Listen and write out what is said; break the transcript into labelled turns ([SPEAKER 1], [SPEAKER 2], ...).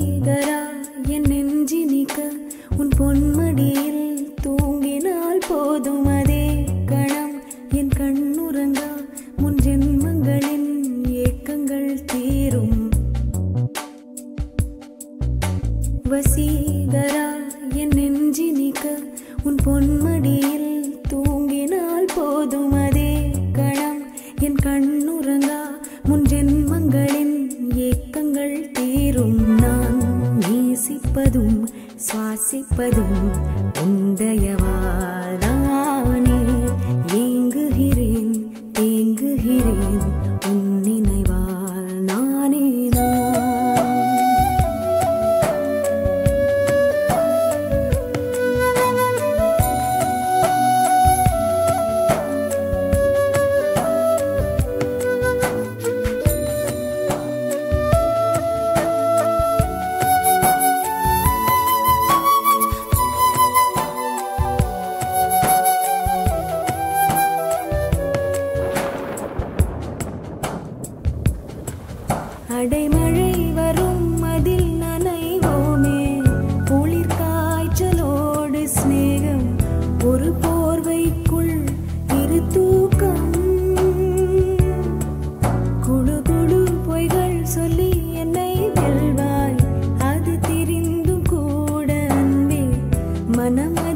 [SPEAKER 1] ஸ்ரீதரா என் நெஞ்சி நிக்க உன் பொன்மடியில் தூங்கினால் போதும் அதே கணம். என் கண்ணுறங்கா முன் ஜென்மங்களின் ஏக்கங்கள் தீரும். வசீகரா என் நெஞ்சி உன் பொன்மடியில் தூங்கினால் போதும் அதே கணம். என் கண் நேசிப்பதும் சுவாசிப்பதும் உந்தயவாதானே மனம்